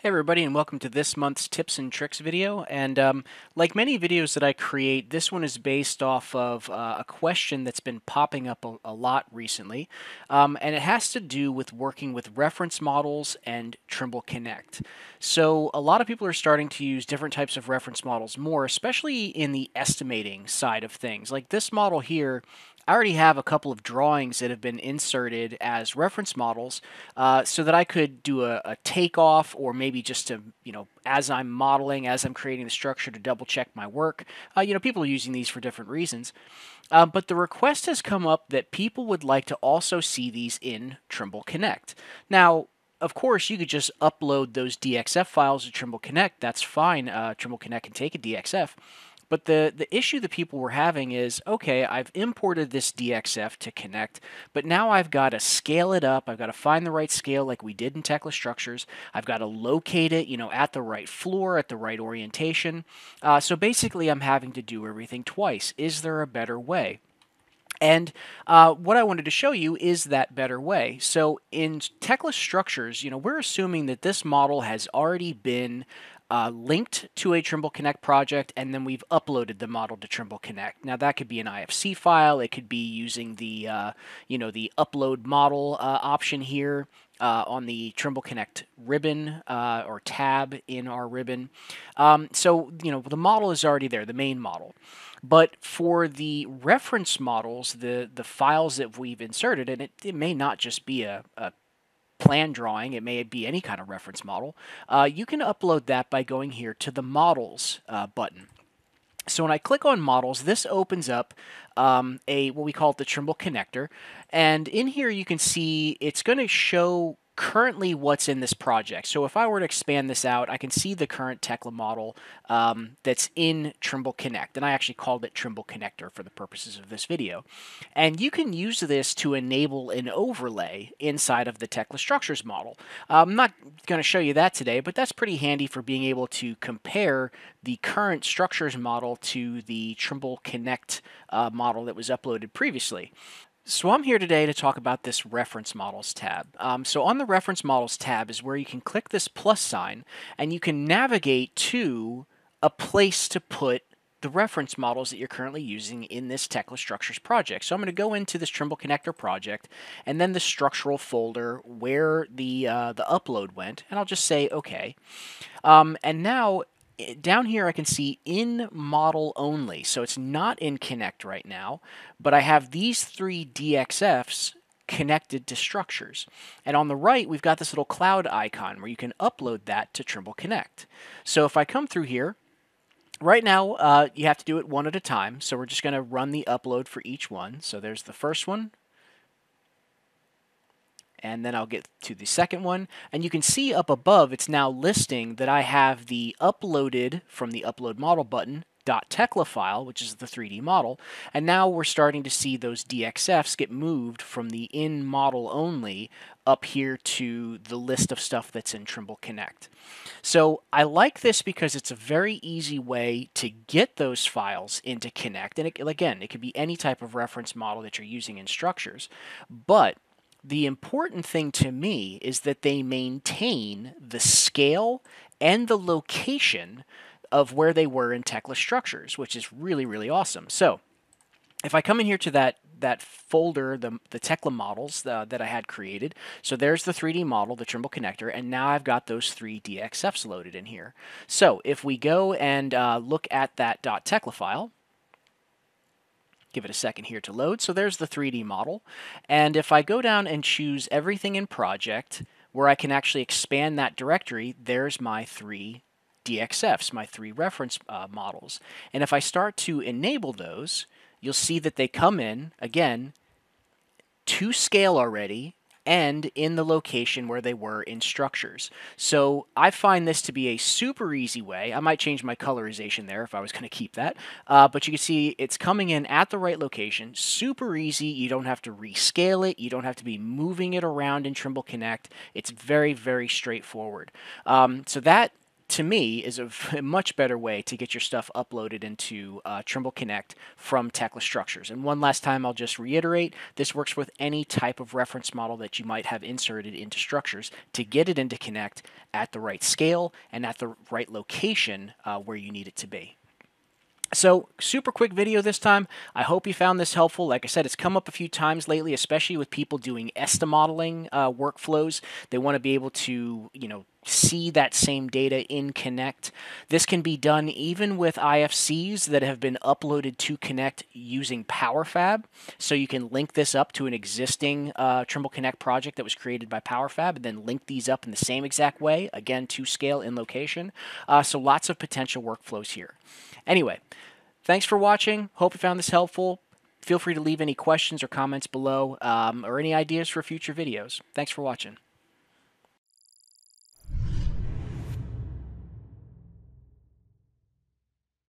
Hey everybody and welcome to this month's tips and tricks video. And um, like many videos that I create this one is based off of uh, a question that's been popping up a, a lot recently. Um, and it has to do with working with reference models and Trimble Connect. So a lot of people are starting to use different types of reference models more especially in the estimating side of things. Like this model here I already have a couple of drawings that have been inserted as reference models uh, so that I could do a, a takeoff or maybe just to, you know, as I'm modeling, as I'm creating the structure to double check my work. Uh, you know, people are using these for different reasons. Uh, but the request has come up that people would like to also see these in Trimble Connect. Now, of course, you could just upload those DXF files to Trimble Connect. That's fine. Uh, Trimble Connect can take a DXF. But the, the issue that people were having is, okay, I've imported this DXF to connect, but now I've got to scale it up. I've got to find the right scale like we did in Tekla Structures. I've got to locate it, you know, at the right floor, at the right orientation. Uh, so basically, I'm having to do everything twice. Is there a better way? And uh, what I wanted to show you is that better way. So in Tekla structures, you know, we're assuming that this model has already been uh, linked to a Trimble Connect project, and then we've uploaded the model to Trimble Connect. Now that could be an IFC file. It could be using the uh, you know the upload model uh, option here uh, on the Trimble Connect ribbon uh, or tab in our ribbon. Um, so you know the model is already there, the main model. But for the reference models, the the files that we've inserted, and it, it may not just be a, a plan drawing, it may be any kind of reference model, uh, you can upload that by going here to the Models uh, button. So when I click on Models, this opens up um, a what we call it the Trimble connector, and in here you can see it's going to show currently what's in this project. So if I were to expand this out, I can see the current Tekla model um, that's in Trimble Connect. And I actually called it Trimble Connector for the purposes of this video. And you can use this to enable an overlay inside of the Tekla Structures model. I'm not going to show you that today, but that's pretty handy for being able to compare the current Structures model to the Trimble Connect uh, model that was uploaded previously. So I'm here today to talk about this Reference Models tab. Um, so on the Reference Models tab is where you can click this plus sign and you can navigate to a place to put the reference models that you're currently using in this Tekla Structures project. So I'm going to go into this Trimble Connector project and then the structural folder where the, uh, the upload went, and I'll just say OK. Um, and now down here I can see in model only. So it's not in Connect right now, but I have these three DXFs connected to structures. And on the right, we've got this little cloud icon where you can upload that to Trimble Connect. So if I come through here, right now uh, you have to do it one at a time. So we're just going to run the upload for each one. So there's the first one, and then I'll get to the second one. And you can see up above, it's now listing that I have the uploaded from the upload model button .tekla file, which is the 3D model, and now we're starting to see those DXFs get moved from the in model only up here to the list of stuff that's in Trimble Connect. So I like this because it's a very easy way to get those files into Connect, and it, again, it could be any type of reference model that you're using in structures, but the important thing to me is that they maintain the scale and the location of where they were in Tekla structures, which is really, really awesome. So if I come in here to that that folder, the, the Tekla models uh, that I had created. So there's the 3D model, the Trimble connector, and now I've got those three DXFs loaded in here. So if we go and uh, look at that .tekla file, Give it a second here to load. So there's the 3D model. And if I go down and choose everything in project, where I can actually expand that directory, there's my three DXFs, my three reference uh, models. And if I start to enable those, you'll see that they come in, again, to scale already and in the location where they were in structures. So I find this to be a super easy way. I might change my colorization there if I was going to keep that. Uh, but you can see it's coming in at the right location. Super easy. You don't have to rescale it. You don't have to be moving it around in Trimble Connect. It's very, very straightforward. Um, so that to me, is a, much better way to get your stuff uploaded into uh, Trimble Connect from Tekla Structures. And one last time, I'll just reiterate, this works with any type of reference model that you might have inserted into Structures to get it into Connect at the right scale and at the right location uh, where you need it to be. So, super quick video this time. I hope you found this helpful. Like I said, it's come up a few times lately, especially with people doing Estimodeling uh, workflows. They want to be able to, you know, see that same data in Connect. This can be done even with IFCs that have been uploaded to Connect using PowerFab. So you can link this up to an existing uh, Trimble Connect project that was created by PowerFab and then link these up in the same exact way, again, to scale in location. Uh, so lots of potential workflows here. Anyway, thanks for watching. Hope you found this helpful. Feel free to leave any questions or comments below um, or any ideas for future videos. Thanks for watching.